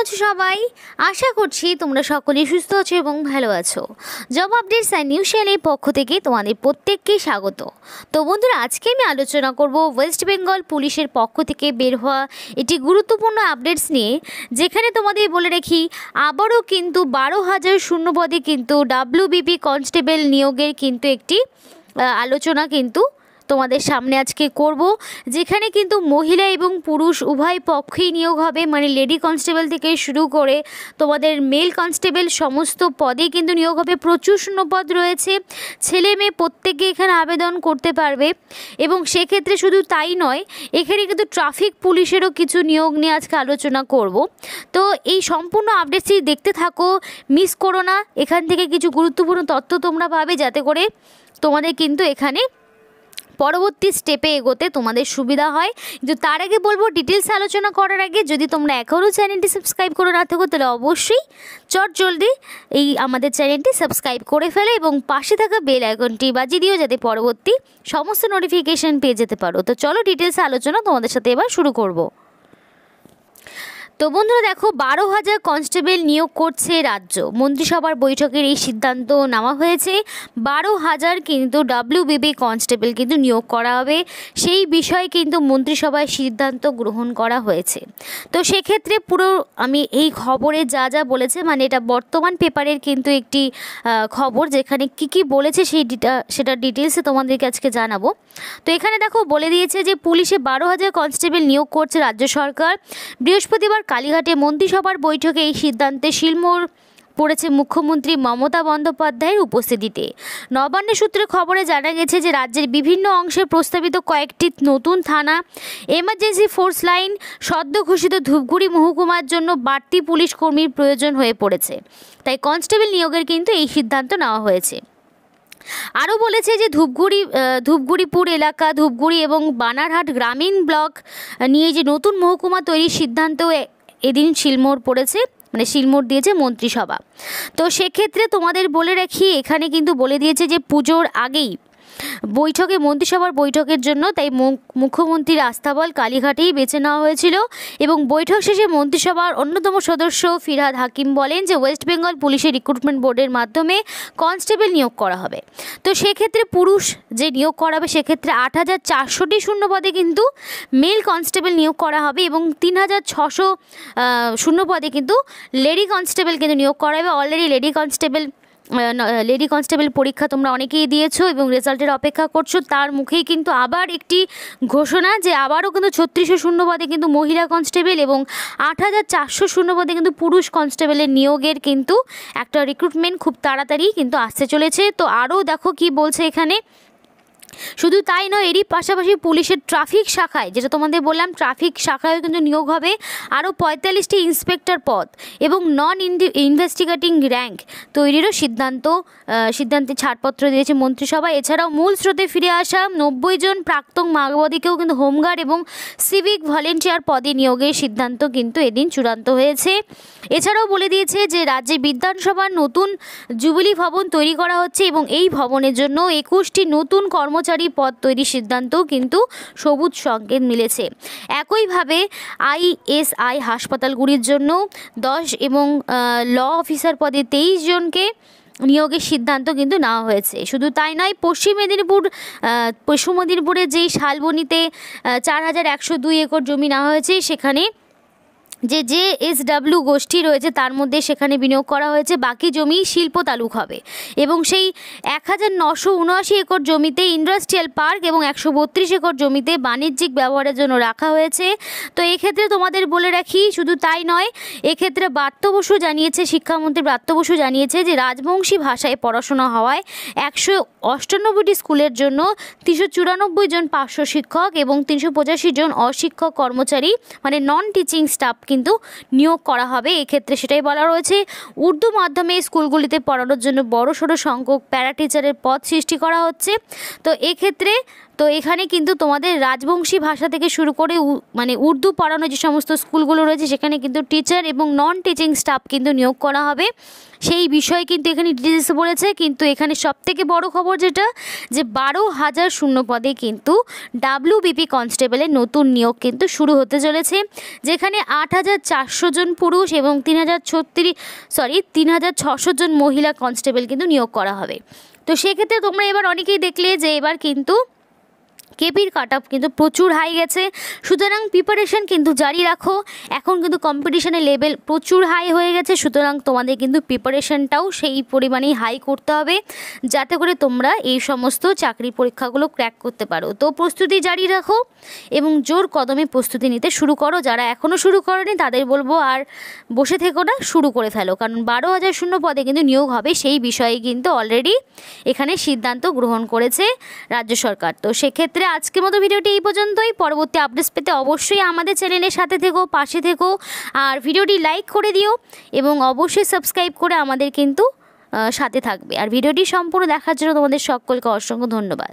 আছো সবাই আশা করছি তোমরা সকলেই সুস্থ আছো এবং ভালো আছো। জব আপডেটস অ্যান্ড নিউজ চ্যানেলের পক্ষ থেকে তোমাদের প্রত্যেককে স্বাগত। তো বন্ধুরা, আজকে আমি আলোচনা করব ওয়েস্ট বেঙ্গল পুলিশের পক্ষ থেকে বের হওয়া একটি গুরুত্বপূর্ণ আপডেটস নিয়ে, যেখানে তোমাদের বলে রাখি, আবারও কিন্তু বারো হাজার শূন্য পদে কিন্তু ডাব্লিউবিপি কনস্টেবল নিয়োগের কিন্তু একটি আলোচনা কিন্তু তোমাদের সামনে আজকে করব, যেখানে কিন্তু মহিলা এবং পুরুষ উভয় পক্ষেই নিয়োগ হবে। মানে লেডি কনস্টেবল থেকে শুরু করে তোমাদের মেল কনস্টেবল সমস্ত পদে কিন্তু নিয়োগ হবে। প্রচুর শূন্যপদ রয়েছে। ছেলে মেয়ে প্রত্যেকে এখানে আবেদন করতে পারবে। এবং সেক্ষেত্রে শুধু তাই নয়, এখানে কিন্তু ট্রাফিক পুলিশেরও কিছু নিয়োগ নিয়ে আজকে আলোচনা করব। তো এই সম্পূর্ণ আপডেটসটি দেখতে থাকো, মিস করো না। এখান থেকে কিছু গুরুত্বপূর্ণ তথ্য তোমরা পাবে যাতে করে তোমাদের কিন্তু এখানে পরবর্তী স্টেপে এগোতে তোমাদের সুবিধা হয়। কিন্তু তার আগে বলব ডিটেলস আলোচনা করার আগে যদি তোমরা এখনও চ্যানেলটি সাবস্ক্রাইব করে না থাকো, তাহলে অবশ্যই চট জলদি এই আমাদের চ্যানেলটি সাবস্ক্রাইব করে ফেলে এবং পাশে থাকা বেল আইকনটি বাজিয়ে দিও যাতে পরবর্তী সমস্ত নোটিফিকেশান পেয়ে যেতে পারো। তো চলো ডিটেলস আলোচনা তোমাদের সাথে এবার শুরু করব। তো বন্ধুরা দেখো, বারো হাজার কনস্টেবল নিয়োগ করছে রাজ্য। মন্ত্রিসভার বৈঠকের এই সিদ্ধান্ত নেওয়া হয়েছে। বারো হাজার কিন্তু ডাব্লিউবিবি কনস্টেবল কিন্তু নিয়োগ করা হবে। সেই বিষয়ে কিন্তু মন্ত্রিসভায় সিদ্ধান্ত গ্রহণ করা হয়েছে। তো সেক্ষেত্রে পুরো আমি এই খবরে যা যা বলেছে মানে এটা বর্তমান পেপারের কিন্তু একটি খবর যেখানে কি কি বলেছে সেই ডিটা- সেটা ডিটেলসে তোমাদেরকে আজকে জানাব। তো এখানে দেখো, বলে দিয়েছে যে পুলিশে বারো হাজার কনস্টেবল নিয়োগ করছে রাজ্য সরকার। বৃহস্পতিবার কালীঘাটে মন্ত্রিসভার বৈঠকে এই সিদ্ধান্তে শিলমোড় পড়েছে মুখ্যমন্ত্রী মমতা বন্দ্যোপাধ্যায়ের উপস্থিতিতে। নবান্ন সূত্রে খবরে জানা গেছে যে, রাজ্যের বিভিন্ন অংশে প্রস্তাবিত কয়েকটি নতুন থানা, এমার্জেন্সি ফোর্স লাইন, সদ্য ঘোষিত ধূপগুড়ি মহকুমার জন্য বাড়তি পুলিশ কর্মীর প্রয়োজন হয়ে পড়েছে। তাই কনস্টেবল নিয়োগের কিন্তু এই সিদ্ধান্ত নেওয়া হয়েছে। আরও বলেছে যে, ধূপগুড়ি ধূপগুড়িপুর এলাকা, ধূপগুড়ি এবং বানারহাট গ্রামীণ ব্লক নিয়ে যে নতুন মহকুমা তৈরির সিদ্ধান্ত এদিন শিলমোড় পড়েছে মানে শিলমোড় দিয়েছে মন্ত্রিসভা। তো সেক্ষেত্রে তোমাদের বলে রাখি, এখানে কিন্তু বলে দিয়েছে যে পুজোর আগেই বৈঠকে, মন্ত্রিসভার বৈঠকের জন্য তাই মুখ্যমন্ত্রীর আস্থাবল কালীঘাটেই বেছে নেওয়া হয়েছিল এবং বৈঠক শেষে মন্ত্রিসভার অন্যতম সদস্য ফিরহাদ হাকিম বলেন যে ওয়েস্ট বেঙ্গল পুলিশের রিক্রুটমেন্ট বোর্ডের মাধ্যমে কনস্টেবল নিয়োগ করা হবে। তো সেক্ষেত্রে পুরুষ যে নিয়োগ করা হবে, সেক্ষেত্রে আট হাজার চারশোটি শূন্য পদে কিন্তু মেল কনস্টেবল নিয়োগ করা হবে এবং তিন হাজার ছশো শূন্য পদে কিন্তু লেডি কনস্টেবল কিন্তু নিয়োগ করা হবে। Already lady constable lady constable পরীক্ষা তোমরা অনেকেই দিয়েছ এবং রেজাল্টের অপেক্ষা করছ, তার মুখেই কিন্তু আবার একটি ঘোষণা যে আবারও কিন্তু ছত্রিশশো শূন্য পদে কিন্তু মহিলা কনস্টেবল এবং আট হাজার চারশো শূন্য পদে কিন্তু পুরুষ কনস্টেবলের নিয়োগের কিন্তু একটা রিক্রুটমেন্ট খুব তাড়াতাড়ি কিন্তু আসতে চলেছে। তো আরও দেখো কি বলছে এখানে। শুধু তাই নয়, এরই পাশাপাশি পুলিশের ট্রাফিক শাখায়, যেটা তোমাদের বললাম, ট্রাফিক শাখায়ও কিন্তু নিয়োগ হবে আরও পঁয়তাল্লিশটি ইন্সপেক্টর পদ এবং নন ইনভেস্টিগেটিং র্যাঙ্ক তৈরিরও সিদ্ধান্ত সিদ্ধান্তে ছাড়পত্র দিয়েছে মন্ত্রিসভা। এছাড়াও মূল স্রোতে ফিরে আসা নব্বই জন প্রাক্তন মাওবাদীকেও কিন্তু হোমগার্ড এবং সিভিক ভলেন্টিয়ার পদে নিয়োগের সিদ্ধান্ত কিন্তু এদিন চূড়ান্ত হয়েছে। এছাড়াও বলে দিয়েছে যে, রাজ্যে বিধানসভার নতুন জুবিলি ভবন তৈরি করা হচ্ছে এবং এই ভবনের জন্য একুশটি নতুন কর্মচারী পদ তৈরির সিদ্ধান্তও কিন্তু সবুজ সংকেত মিলেছে। একইভাবে আইএসআই হাসপাতালগুলির জন্য দশ এবং ল অফিসার পদে তেইশ জনকে নিয়োগের সিদ্ধান্ত কিন্তু নেওয়া হয়েছে। শুধু তাই নয়, পশ্চিম মেদিনীপুর পশ্চিম মেদিনীপুরে যেই শালবনিতে চার হাজার একশো দুই একর জমি নেওয়া হয়েছে, সেখানে যে যে এস ডাব্লিউ গোষ্ঠী রয়েছে, তার মধ্যে সেখানে বিনিয়োগ করা হয়েছে। বাকি জমি শিল্প তালুক হবে। এবং সেই এক হাজার নশো উনআশি একর জমিতে ইন্ডাস্ট্রিয়াল পার্ক এবং একশো বত্রিশ একর জমিতে বাণিজ্যিক ব্যবহারের জন্য রাখা হয়েছে। তো এক্ষেত্রে তোমাদের বলে রাখি, শুধু তাই নয়, এক্ষেত্রে ব্রাত্য বসু জানিয়েছে, শিক্ষামন্ত্রী ব্রাত্য বসু জানিয়েছে যে রাজবংশী ভাষায় পড়াশোনা হওয়ায় একশো অষ্টানব্বইটি স্কুলের জন্য তিনশো চুরানব্বই জন পার্শ্ব শিক্ষক এবং তিনশো পঁচাশি জন অশিক্ষক কর্মচারী মানে নন টিচিং স্টাফ কিন্তু নিয়োগ করা হবে। এক্ষেত্রে সেটাই বলা রয়েছে, উর্দু মাধ্যমে স্কুলগুলিতে পড়ানোর জন্য বড় সড়ো সংখ্যক প্যারা টিচারের পদ সৃষ্টি করা হচ্ছে। তো এক্ষেত্রে তো এখানে কিন্তু তোমাদের রাজবংশী ভাষা থেকে শুরু করে মানে উর্দু পড়ানো যে সমস্ত স্কুলগুলো রয়েছে, সেখানে কিন্তু টিচার এবং নন টিচিং স্টাফ কিন্তু নিয়োগ করা হবে। সেই বিষয়ে কিন্তু এখানে ডিটেলসে বলেছে, কিন্তু এখানে সবথেকে বড় খবর যেটা, যে বারো হাজার শূন্য পদে কিন্তু ডাব্লিউবিপি কনস্টেবলের নতুন নিয়োগ কিন্তু শুরু হতে চলেছে, যেখানে আট হাজার চারশো জন পুরুষ এবং তিন হাজার ছত্রিশ সরি তিন হাজার ছশো জন মহিলা কনস্টেবল কিন্তু নিয়োগ করা হবে। তো সেক্ষেত্রে তোমরা এবার অনেকেই দেখলে যে এবার কিন্তু কেপির কাট আপ কিন্তু প্রচুর হাই গেছে। সুতরাং প্রিপারেশন কিন্তু জারি রাখো। এখন কিন্তু কম্পিটিশনের লেভেল প্রচুর হাই হয়ে গেছে। সুতরাং তোমাদের কিন্তু প্রিপারেশনটাও সেই পরিমাণেই হাই করতে হবে, যাতে করে তোমরা এই সমস্ত চাকরি পরীক্ষাগুলো ক্র্যাক করতে পারো। তো প্রস্তুতি জারি রাখো এবং জোর কদমে প্রস্তুতি নিতে শুরু করো। যারা এখনও শুরু করনি, তাদের বলব আর বসে থেকো না, শুরু করে ফেলো। কারণ বারো হাজার শূন্য পদে কিন্তু নিয়োগ হবে, সেই বিষয়ে কিন্তু অলরেডি এখানে সিদ্ধান্ত গ্রহণ করেছে রাজ্য সরকার। তো সেক্ষেত্রে আজকের মতো ভিডিওটি এই পর্যন্তই। পরবর্তী আপডেটস পেতে অবশ্যই আমাদের চ্যানেলের সাথে থেকো, পাশে থেকো, আর ভিডিওটি লাইক করে দিও এবং অবশ্যই সাবস্ক্রাইব করে আমাদের কিন্তু সাথে থাকবে। আর ভিডিওটি সম্পূর্ণ দেখার জন্য তোমাদের সকলকে অসংখ্য ধন্যবাদ।